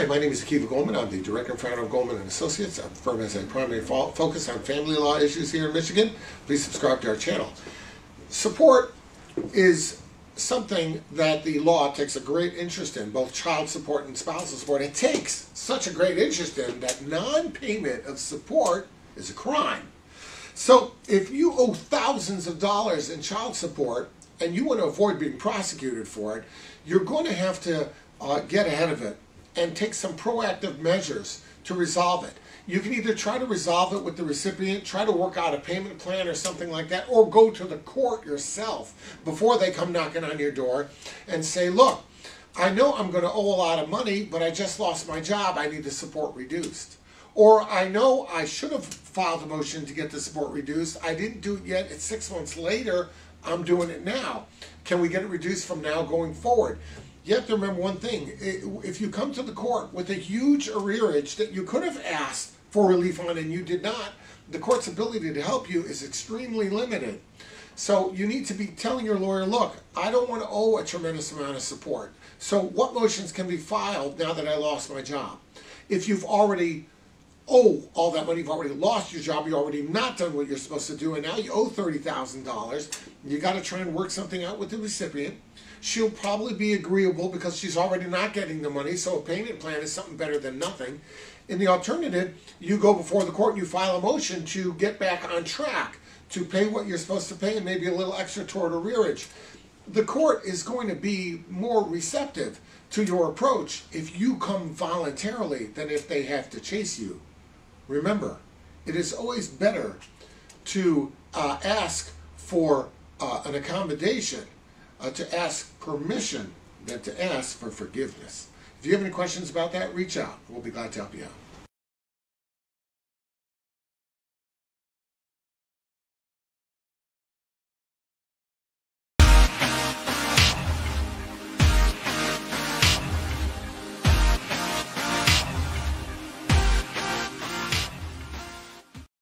Hi, my name is Akiva Goldman. I'm the director and founder of Goldman and Associates. Our firm has a primary fo- focus on family law issues here in Michigan. Please subscribe to our channel. Support is something that the law takes a great interest in, both child support and spousal support. It takes such a great interest in that non-payment of support is a crime. So if you owe thousands of dollars in child support and you want to avoid being prosecuted for it, you're going to have to uh, get ahead of it and take some proactive measures to resolve it. You can either try to resolve it with the recipient, try to work out a payment plan or something like that, or go to the court yourself before they come knocking on your door and say, look, I know I'm going to owe a lot of money, but I just lost my job. I need the support reduced. Or I know I should have filed a motion to get the support reduced. I didn't do it yet. It's six months later. I'm doing it now. Can we get it reduced from now going forward? You have to remember one thing. If you come to the court with a huge arrearage that you could have asked for relief on and you did not, the court's ability to help you is extremely limited. So you need to be telling your lawyer, look, I don't want to owe a tremendous amount of support. So what motions can be filed now that I lost my job? If you've already owe all that money, you've already lost your job, you've already not done what you're supposed to do, and now you owe $30,000, you got to try and work something out with the recipient. She'll probably be agreeable because she's already not getting the money, so a payment plan is something better than nothing. In the alternative, you go before the court and you file a motion to get back on track, to pay what you're supposed to pay and maybe a little extra toward arrearage. The court is going to be more receptive to your approach if you come voluntarily than if they have to chase you. Remember, it is always better to uh, ask for uh, an accommodation, uh, to ask permission, than to ask for forgiveness. If you have any questions about that, reach out. We'll be glad to help you out.